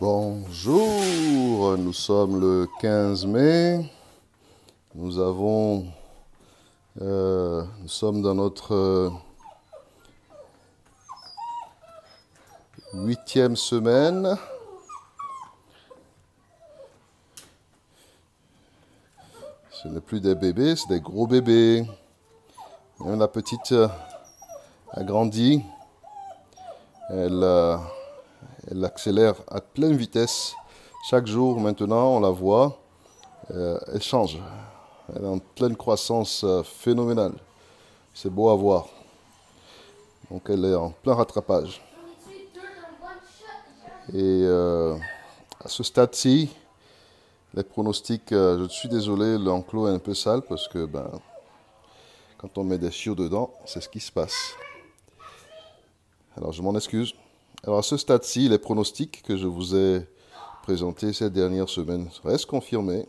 Bonjour, nous sommes le 15 mai. Nous avons, euh, nous sommes dans notre huitième semaine. Ce n'est plus des bébés, c'est des gros bébés. La petite euh, a grandi. Elle, euh, elle accélère à pleine vitesse. Chaque jour maintenant, on la voit. Euh, elle change. Elle est en pleine croissance euh, phénoménale. C'est beau à voir. Donc elle est en plein rattrapage. Et euh, à ce stade-ci, les pronostics, je suis désolé, l'enclos est un peu sale parce que ben, quand on met des chiots dedans, c'est ce qui se passe. Alors je m'en excuse. Alors à ce stade-ci, les pronostics que je vous ai présentés ces dernières semaines restent confirmés.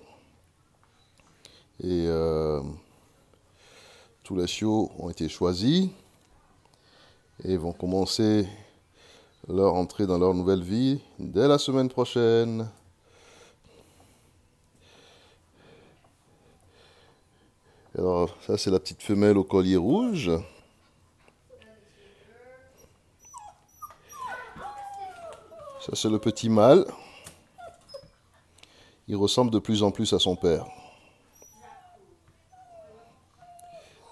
Et euh, tous les chiots ont été choisis et vont commencer leur entrée dans leur nouvelle vie dès la semaine prochaine. Alors ça c'est la petite femelle au collier rouge. Ça c'est le petit mâle. Il ressemble de plus en plus à son père.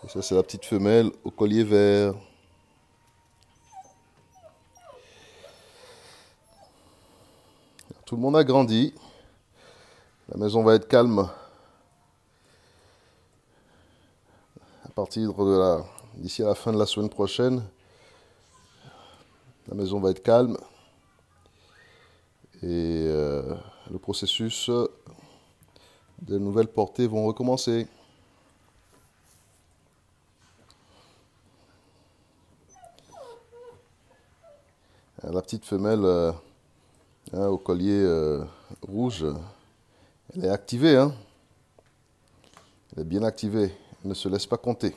Et ça c'est la petite femelle au collier vert. Tout le monde a grandi. La maison va être calme à partir de la d'ici à la fin de la semaine prochaine. La maison va être calme et euh, le processus de nouvelles portées vont recommencer. La petite femelle euh, hein, au collier euh, rouge, elle est activée. Hein? Elle est bien activée. Elle ne se laisse pas compter.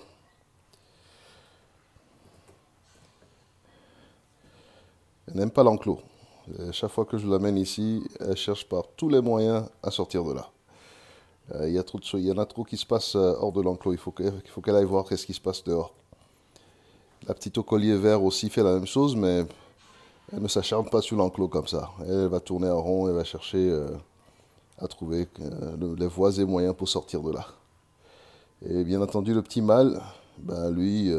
Elle n'aime pas l'enclos. Chaque fois que je l'amène ici, elle cherche par tous les moyens à sortir de là. Euh, Il y, y en a trop qui se passe euh, hors de l'enclos. Il faut qu'elle aille voir qu'est-ce qui se passe dehors. La petite au collier vert aussi fait la même chose, mais elle ne s'acharne pas sur l'enclos comme ça. Elle va tourner en rond et va chercher euh, à trouver le- les voies et moyens pour sortir de là. Et bien entendu, le petit mâle, ben lui,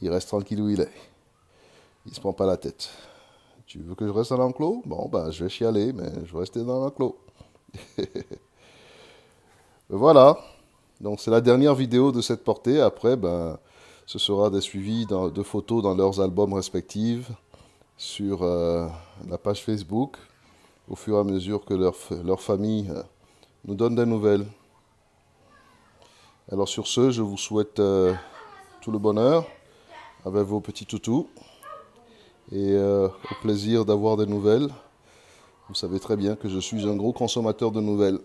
il reste tranquille où il est. Il se prend pas la tête. Tu veux que je reste dans l'enclos? Bon, ben je vais chialer, mais je vais rester dans l'enclos. voilà. Donc c'est la dernière vidéo de cette portée. Après, ben, ce sera des suivis de photos dans leurs albums respectifs sur euh, la page Facebook au fur et à mesure que leur, leur famille euh, nous donne des nouvelles. Alors sur ce, je vous souhaite euh, tout le bonheur avec vos petits toutous et euh, au plaisir d'avoir des nouvelles. Vous savez très bien que je suis un gros consommateur de nouvelles.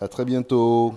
À très bientôt.